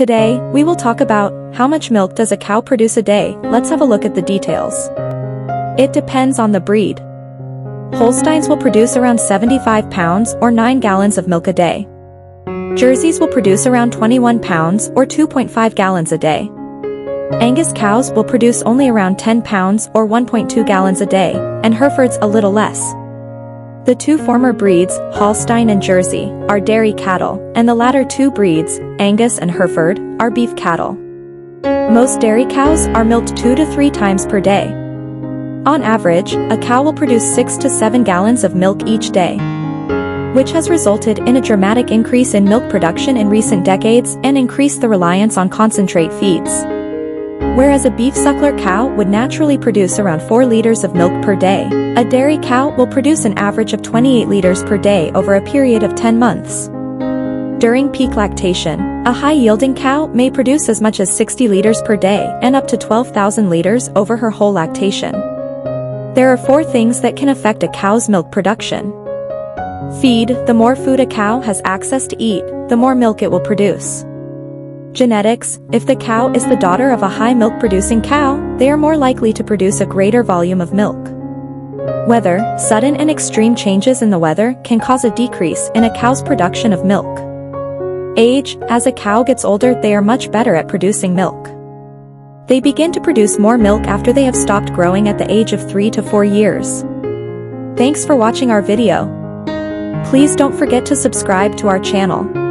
Today, we will talk about how much milk does a cow produce a day. Let's have a look at the details. It depends on the breed. Holsteins will produce around 75 pounds or 9 gallons of milk a day. Jerseys will produce around 21 pounds or 2.5 gallons a day. Angus cows will produce only around 10 pounds or 1.2 gallons a day, and Herefords a little less. The two former breeds, Holstein and Jersey, are dairy cattle, and the latter two breeds, Angus and Hereford, are beef cattle. Most dairy cows are milked two to three times per day. On average, a cow will produce 6 to 7 gallons of milk each day, which has resulted in a dramatic increase in milk production in recent decades and increased the reliance on concentrate feeds. Whereas a beef suckler cow would naturally produce around 4 liters of milk per day, a dairy cow will produce an average of 28 liters per day over a period of 10 months. During peak lactation, a high-yielding cow may produce as much as 60 liters per day and up to 12,000 liters over her whole lactation. There are four things that can affect a cow's milk production. Feed, the more food a cow has access to eat, the more milk it will produce. Genetics, if the cow is the daughter of a high milk producing cow, they are more likely to produce a greater volume of milk. Weather, sudden and extreme changes in the weather can cause a decrease in a cow's production of milk. Age, as a cow gets older they are much better at producing milk. They begin to produce more milk after they have stopped growing at the age of 3 to 4 years. Thanks for watching our video. Please don't forget to subscribe to our channel.